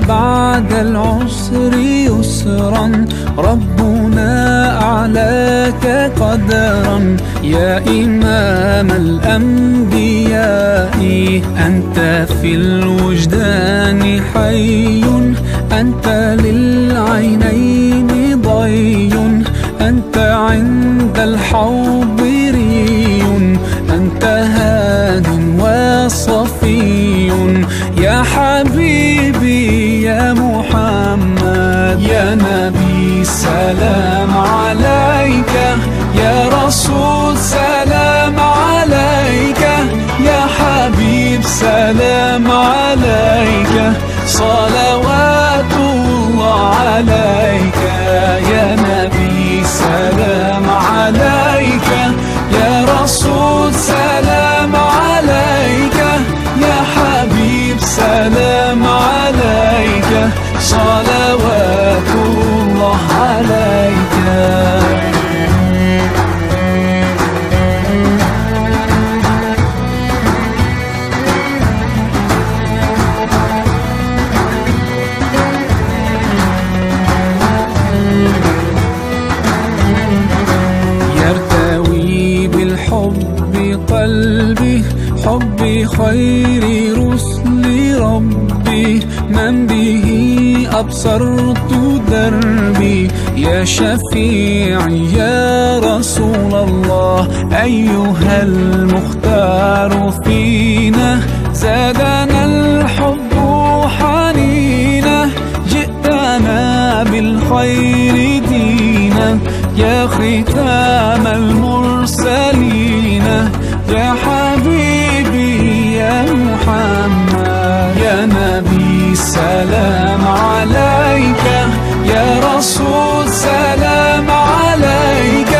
بعد العسر يسرا ربنا أعلاك قدرا. يا إمام الأنبياء أنت في الوجدان حي أنت للعينين ضي أنت عند الحوض ري أنت هاد وصفي. يا حبيبي سلام عليك. يا رسول سلام عليك. يا حبيب سلام عليك. صلوات الله عليك. يا نبي سلام عليك. يا رسول سلام قلبي حب خير رسل ربي. من به أبصرت دربي. يا شفيعي يا رسول الله أيها المختار فينا. زادنا الحب حنينا. جئتنا بالخير دينا. يا ختام المرسلين. يا حبيبي يا محمد يا نبي سلام عليك يا رسول سلام عليك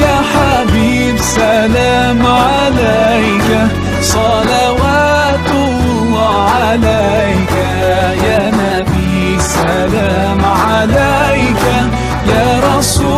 يا حبيب سلام عليك صلوات الله عليك يا نبي سلام عليك يا رسول